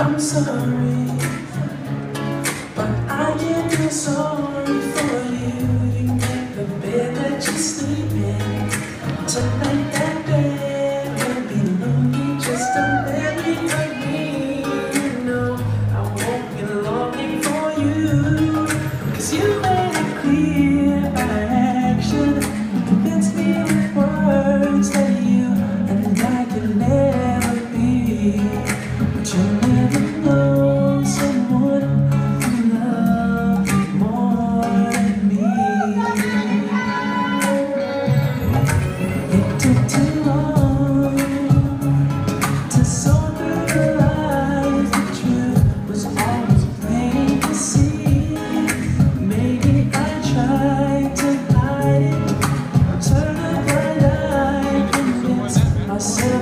I'm sorry, but I can't feel sorry for you. You make the bed that you sleep in. Tonight that bed will be lonely, just a myself